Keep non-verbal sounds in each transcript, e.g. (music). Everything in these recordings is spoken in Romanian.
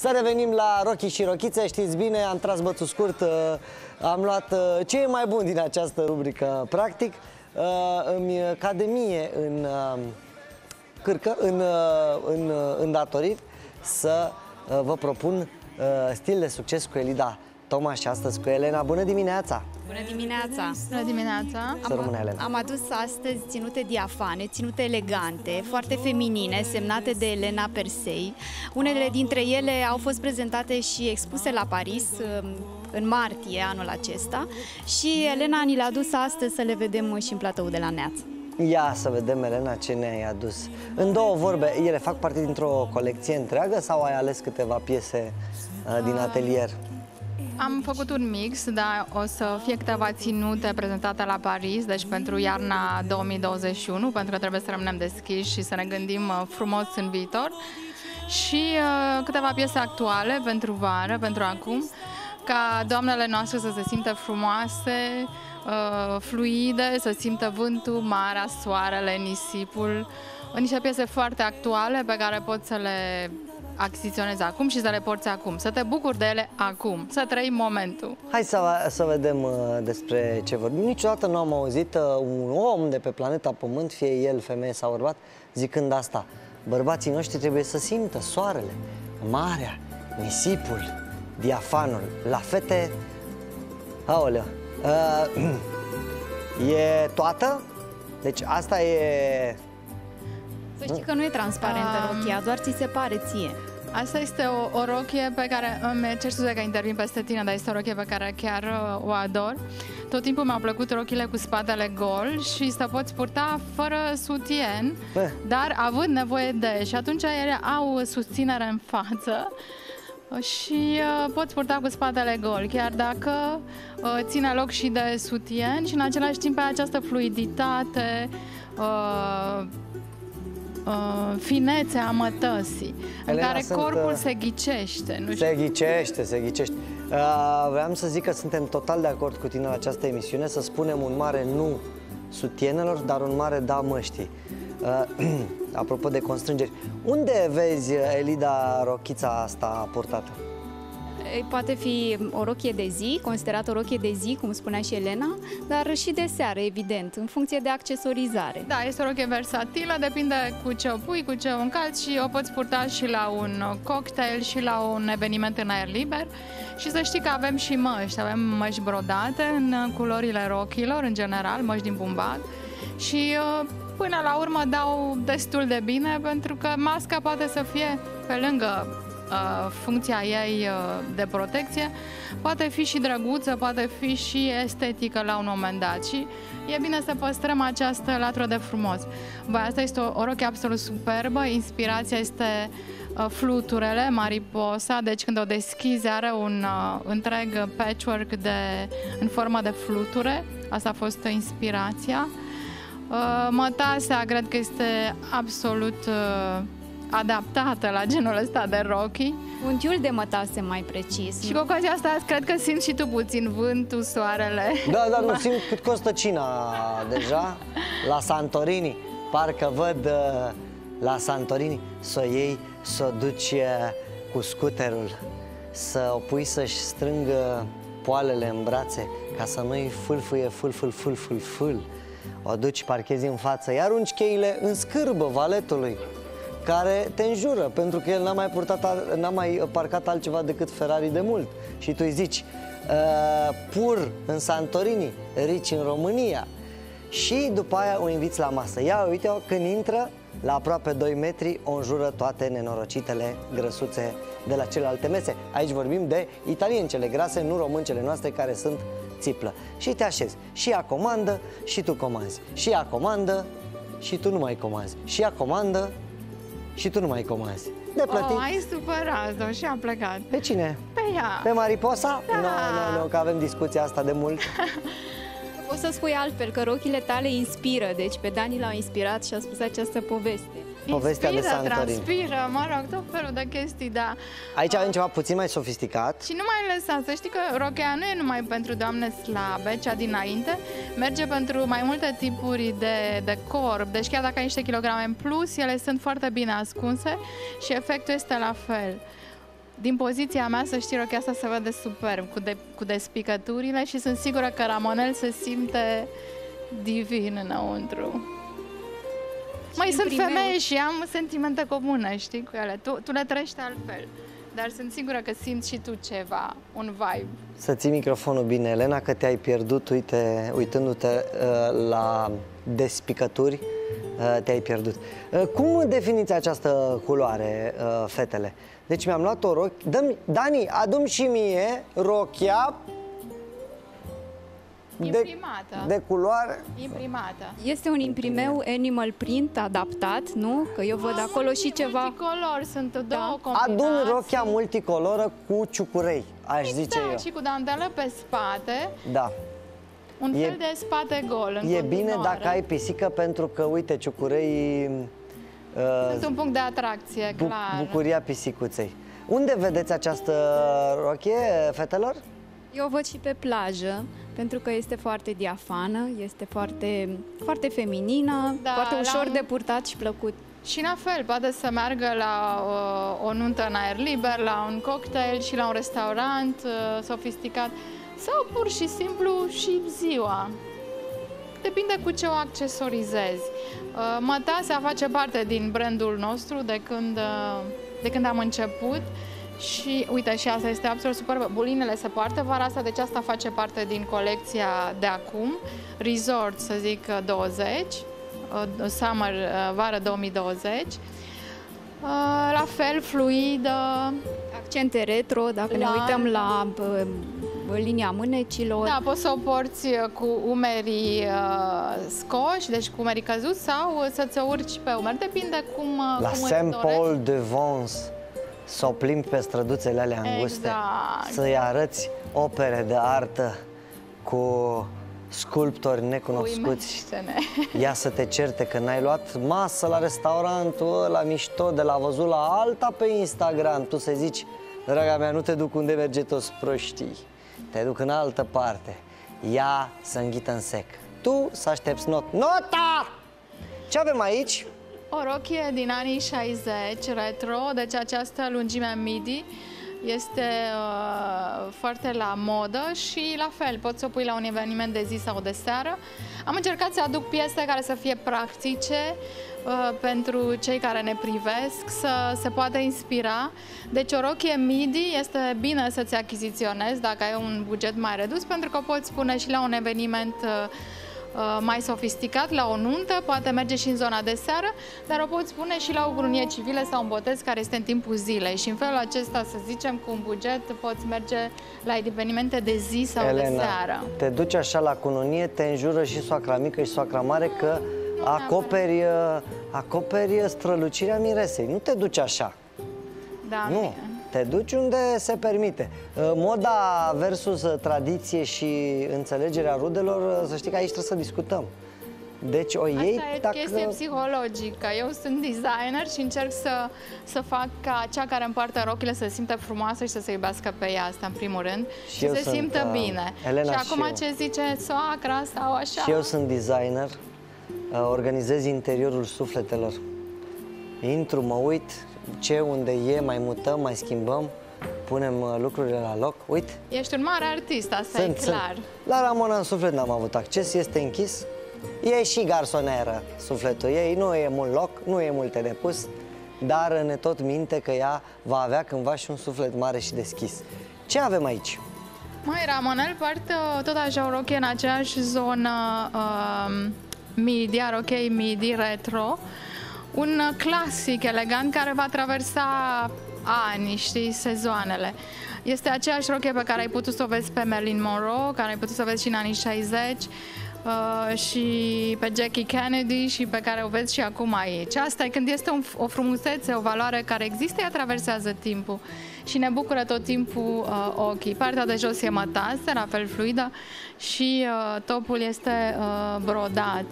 Să revenim la Rochi și Rochițe, știți bine, am tras bățul scurt, uh, am luat uh, ce e mai bun din această rubrică, practic, uh, îmi cade mie în cârcă, în, în, în datorit, să vă propun stil de succes cu Elida Toma și astăzi cu Elena. Bună dimineața! Bună dimineața! Bună dimineața! Să rămână, Elena. Am adus astăzi ținute diafane, ținute elegante, foarte feminine, semnate de Elena Persei. Unele dintre ele au fost prezentate și expuse la Paris um, în martie anul acesta și Elena ni le-a adus astăzi să le vedem și în platoul de la Neață. Ia să vedem, Elena, ce ne-ai adus. În două vorbe, ele fac parte dintr-o colecție întreagă sau ai ales câteva piese uh, din atelier? Am făcut un mix, dar o să fie câteva ținute prezentate la Paris, deci pentru iarna 2021, pentru că trebuie să rămânem deschiși și să ne gândim uh, frumos în viitor. Și uh, câteva piese actuale pentru vară, pentru acum, ca doamnele noastre să se simtă frumoase, uh, fluide, să simtă vântul, marea, soarele, nisipul. Niște piese foarte actuale pe care pot să le achiziționezi acum și să le porți acum, să te bucuri de ele acum, să trăi momentul. Hai să, să vedem uh, despre ce vorbim. Niciodată nu am auzit uh, un om de pe planeta Pământ, fie el femeie sau bărbat, zicând asta. Bărbații noștri trebuie să simtă soarele, marea, nisipul, diafanul. La fete, aoleu, uh, (clears throat) e toată? Deci asta e... Să știi că nu e transparentă um... rochia, doar ți se pare ție. Asta este o, o rochie pe care, îmi cer scuze că intervin peste tine, dar este o rochie pe care chiar uh, o ador. Tot timpul mi-au plăcut rochile cu spatele gol și să poți purta fără sutien, Bă. dar având nevoie de. Și atunci ele au susținere în față și uh, poți purta cu spatele gol, chiar dacă uh, ține loc și de sutien și în același timp ai această fluiditate uh, uh, finețe a mătăsii, Elena, în care sunt, corpul uh, se ghicește. Nu știu. Se ghicește, se ghicește. Uh, vreau să zic că suntem total de acord cu tine la această emisiune, să spunem un mare nu sutienelor, dar un mare da măștii. Uh, (clears throat) apropo de constrângeri, unde vezi, Elida, rochița asta purtată? Poate fi o rochie de zi, considerată o rochie de zi, cum spunea și Elena, dar și de seară, evident, în funcție de accesorizare. Da, este o rochie versatilă, depinde cu ce o pui, cu ce o încalți și o poți purta și la un cocktail și la un eveniment în aer liber. Și să știi că avem și măști, avem măști brodate în culorile rochilor, în general, măști din bumbac și uh, până la urmă dau destul de bine pentru că masca poate să fie pe lângă Uh, funcția ei uh, de protecție, poate fi și drăguță, poate fi și estetică la un moment dat și e bine să păstrăm această latură de frumos. Bă, asta este o, o rochie absolut superbă, inspirația este uh, fluturele, mariposa, deci când o deschizi are un uh, întreg patchwork de, în formă de fluture, asta a fost inspirația. Uh, mătasea cred că este absolut uh, adaptată la genul ăsta de Rocky. Unchiul de mătase mai precis. Și cu ocazia asta cred că simți și tu puțin vântul, soarele. Da, da, nu (laughs) simt cât costă cina deja la Santorini. Parcă văd uh, la Santorini să o iei, să o duci uh, cu scuterul, să o pui să-și strângă poalele în brațe ca să nu-i fâlfâie fâl, fâl, fâl, fâl, fâl. O duci, parchezi în față, iar arunci cheile în scârbă valetului care te înjură pentru că el n-a mai, purtat, n-a mai parcat altceva decât Ferrari de mult și tu îi zici uh, pur în Santorini, rici în România și după aia o inviți la masă. Ia uite-o, când intră, la aproape 2 metri, o înjură toate nenorocitele grăsuțe de la celelalte mese. Aici vorbim de italieni cele grase, nu româncele noastre care sunt țiplă. Și te așezi. Și ea comandă și tu comanzi. Și ea comandă și tu nu mai comanzi. Și ea comandă și tu nu mai comanzi. De plătit. Oh, ai supărat-o și a plecat. Pe cine? Pe ea. Pe Mariposa? Da. Nu, nu, nu, că avem discuția asta de mult. (laughs) Poți să spui altfel, că rochile tale inspiră, deci pe Dani l-au inspirat și a spus această poveste. Povestea Inspiră, de Santorini. transpiră, mă rog, tot felul de chestii, da. Aici avem ceva puțin mai sofisticat. Și nu mai lăsa, să știi că rochea nu e numai pentru doamne slabe, cea dinainte, merge pentru mai multe tipuri de, de corp, deci chiar dacă ai niște kilograme în plus, ele sunt foarte bine ascunse și efectul este la fel. Din poziția mea, să știi, rochia asta se vede superb, cu, de, cu despicăturile și sunt sigură că Ramonel se simte divin înăuntru. Mai sunt primul- femei și am sentimente comune, știi, cu ele. Tu, tu le trăiești altfel. Dar sunt sigură că simți și tu ceva, un vibe. Să ții microfonul bine, Elena, că te-ai pierdut, uite, uitându-te uh, la despicături, uh, te-ai pierdut. Uh, cum definiți această culoare, uh, fetele? Deci mi-am luat o rochie, dă Dani, adu și mie rochia de, Imprimată. de culoare. Imprimată. Este un imprimeu animal print adaptat, nu? Că eu văd acolo și ceva... Multicolor, sunt două Da. combinații. Adun rochia multicoloră cu ciucurei, aș zice Exact, eu. și cu dantelă pe spate, Da. un E- fel de spate gol în E bine continuare. dacă ai pisică pentru că, uite, ciucurei... Uh, Sunt un punct de atracție, Bu- clar. bucuria pisicuței. Unde vedeți această rochie, fetelor? Eu o văd și pe plajă, pentru că este foarte diafană, este foarte, foarte feminină, Da, foarte la ușor un- de purtat și plăcut. Și la fel, poate să meargă la uh, o nuntă în aer liber, la un cocktail și la un restaurant uh, sofisticat sau pur și simplu și ziua. Depinde cu ce o accesorizezi. Uh, Mătasea face parte din brandul nostru de când, uh, de când am început și uite, și asta este absolut superbă. Bulinele se poartă vara asta, deci asta face parte din colecția de acum. Resort, să zic, uh, 20, uh, Summer, uh, vară 2020. Uh, La fel, fluidă, Accente retro, dacă ne La- uităm la bă, bă, linia mânecilor. Da, poți să o porți uh, cu umerii uh, scoși, deci cu umerii căzuți sau uh, să-ți o urci pe umeri, depinde cum, uh, La cum îți Saint dorești. Paul de Vence să o plimbi pe străduțele alea înguste, Exact. să-i arăți opere de artă cu sculptori necunoscuți. Uimește-ne. (laughs) Ia să te certe că n-ai luat masă la restaurantul ăla mișto de la văzut la alta pe Instagram. Tu să zici, draga mea, nu te duc unde merge toți proștii. Te duc în altă parte. Ia să înghită în sec. Tu să aștepți not. Nota! Ce avem aici? O rochie din anii 60, retro, deci această lungime midi este uh, foarte la modă și la fel, poți să o pui la un eveniment de zi sau de seară. Am încercat să aduc piese care să fie practice uh, pentru cei care ne privesc, să se poată inspira. Deci o rochie midi este bine să-ți achiziționezi dacă ai un buget mai redus, pentru că o poți pune și la un eveniment uh, uh, mai sofisticat, la o nuntă, poate merge și în zona de seară, dar o poți pune și la o grunie civilă sau un botez care este în timpul zilei și în felul acesta, să zicem, cu un buget poți merge la evenimente de zi sau de seară. te duci așa la cununie, te înjură și soacra mică și soacra mare că acoperi, uh, acoperi strălucirea miresei. Nu te duci așa. Da, Nu, bine. Te duci unde se permite. Uh, Moda versus uh, tradiție și înțelegerea rudelor, uh, să știi că aici trebuie să discutăm. Deci o iei Asta e dacă... chestie psihologică. Eu sunt designer și încerc să, să fac ca cea care împoartă rochile să se simtă frumoasă și să se iubească pe ea, asta în primul rând, Și și, eu să se sunt, simtă uh, bine. Elena, și și acum eu. ce zice soacra sau așa? Și eu sunt designer, uh, organizez interiorul sufletelor. Intru, mă uit, ce unde e, mai mutăm, mai schimbăm, punem uh, lucrurile la loc. Uite, Ești un mare artist, asta sunt, e sunt. clar. La Ramona în suflet n-am avut acces, este închis. E și garsoneră sufletul ei, nu e mult loc, nu e multe de pus, dar ne tot minte că ea va avea cândva și un suflet mare și deschis. Ce avem aici? Mai Ramonel poartă tot așa o rochie în aceeași zonă um, midi, a rochei midi retro, un clasic elegant care va traversa ani, știi, sezoanele. Este aceeași rochie pe care ai putut să o vezi pe Marilyn Monroe, care ai putut să o vezi și în anii 60, uh, și pe Jackie Kennedy și pe care o vezi și acum aici. Asta e când este un, o frumusețe, o valoare care există, ea traversează timpul și ne bucură tot timpul uh, ochii. Partea de jos e mătase, la fel fluidă și uh, topul este uh, brodat.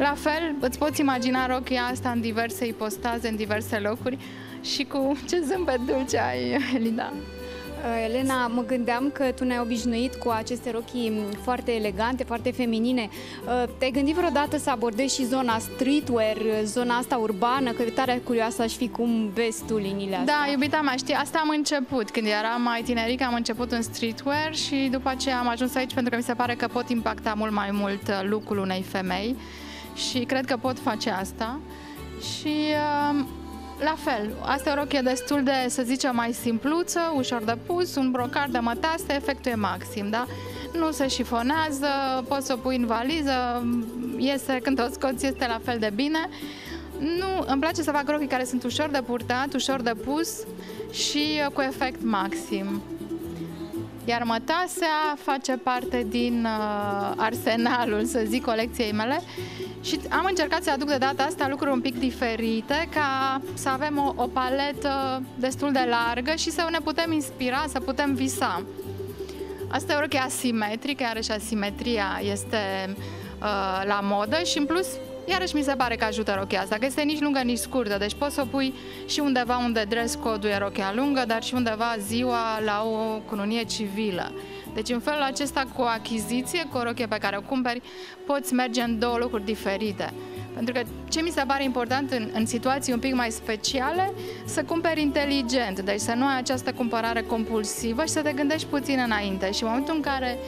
La fel, îți poți imagina rochia asta în diverse ipostaze, în diverse locuri și cu ce zâmbet dulce ai, Elida. Uh, Elena, mă gândeam că tu ne-ai obișnuit cu aceste rochii foarte elegante, foarte feminine. Uh, te-ai gândit vreodată să abordezi și zona streetwear, zona asta urbană? Că tare curioasă aș fi cum vezi tu liniile astea. Da, iubita mea, știi, asta am început. Când eram mai tinerică am început în streetwear și după aceea am ajuns aici pentru că mi se pare că pot impacta mult mai mult uh, look-ul unei femei și cred că pot face asta. Și uh, la fel, asta e o rochie destul de, să zicem, mai simpluță, ușor de pus, un brocar de mătase, efectul e maxim, da? Nu se șifonează, poți să o pui în valiză, iese când o scoți, este la fel de bine. Nu, îmi place să fac rochii care sunt ușor de purtat, ușor de pus și uh, cu efect maxim. Iar mătasea face parte din uh, arsenalul, să zic, colecției mele și am încercat să aduc de data asta lucruri un pic diferite, ca să avem o, o paletă destul de largă și să ne putem inspira, să putem visa. Asta e o rochie asimetrică, iarăși asimetria este uh, la modă și în plus Iarăși mi se pare că ajută rochia asta, că este nici lungă, nici scurtă, deci poți să o pui și undeva unde dress code-ul e rochia lungă, dar și undeva ziua la o cununie civilă. Deci în felul acesta, cu o achiziție, cu o rochie pe care o cumperi, poți merge în două locuri diferite. Pentru că ce mi se pare important în, în situații un pic mai speciale, să cumperi inteligent, deci să nu ai această cumpărare compulsivă și să te gândești puțin înainte. Și în momentul în care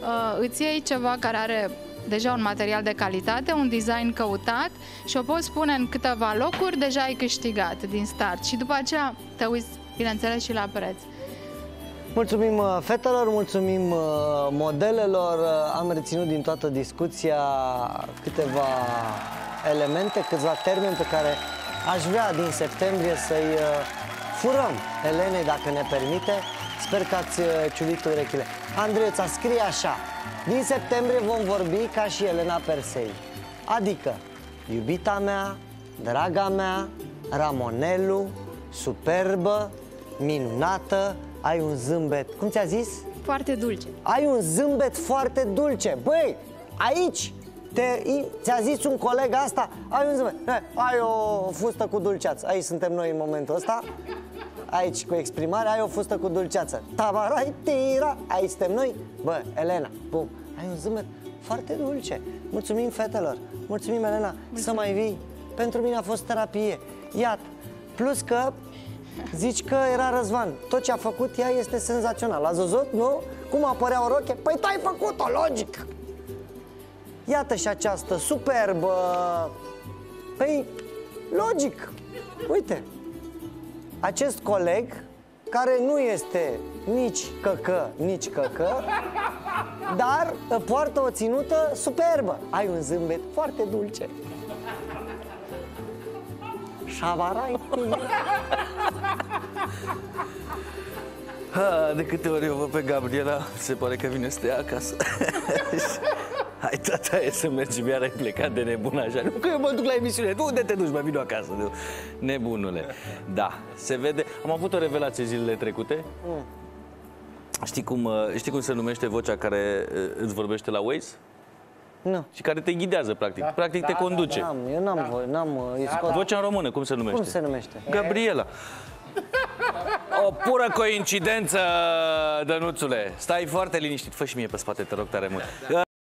uh, îți iei ceva care are deja un material de calitate, un design căutat și o poți pune în câteva locuri, deja ai câștigat din start și după aceea te uiți, bineînțeles, și la preț. Mulțumim uh, fetelor, mulțumim uh, modelelor, uh, am reținut din toată discuția câteva elemente, câțiva termeni pe care aș vrea din septembrie să-i furăm Elenei, dacă ne permite. Sper că ați ciulit urechile. Andrei, a scrie așa, din septembrie vom vorbi ca și Elena Persei, adică iubita mea, draga mea, Ramonelu, superbă, minunată, ai un zâmbet, cum ți-a zis? Foarte dulce. Ai un zâmbet foarte dulce. Băi, aici te, ți-a zis un coleg asta, ai un zâmbet, ai o fustă cu dulceață. Aici suntem noi în momentul ăsta. Aici cu exprimare, ai o fustă cu dulceață. Tavarai, tira, aici suntem noi. Bă, Elena, bum, ai un zâmbet foarte dulce. Mulțumim fetelor, mulțumim Elena, mulțumim. să mai vii. Pentru mine a fost terapie. Iată, plus că Zici că era Răzvan. Tot ce a făcut ea este senzațional. A văzut, nu? Cum apărea o roche? Păi tu ai făcut-o, logic! Iată și această superbă... Păi, logic! Uite, acest coleg, care nu este nici căcă, nici căcă, dar poartă o ținută superbă. Ai un zâmbet foarte dulce. Șavarai ha, De câte ori eu văd pe Gabriela Se pare că vine să te ia acasă (laughs) Hai, tata, e să mergem, iar ai plecat de nebun așa Nu că eu mă duc la emisiune, tu unde te duci, mă vin acasă du. Nebunule Da, se vede Am avut o revelație zilele trecute mm. Știi cum, uh, știi cum se numește vocea care uh, îți vorbește la Waze? Nu. Și care te ghidează, practic. Da. Practic da, te conduce. Da, da. Eu n-am, da. n-am da, da. Vocea în română, cum se numește? Cum se numește? Gabriela. (laughs) O pură coincidență, Dănuțule. Stai foarte liniștit. Fă și mie pe spate, te rog tare mult.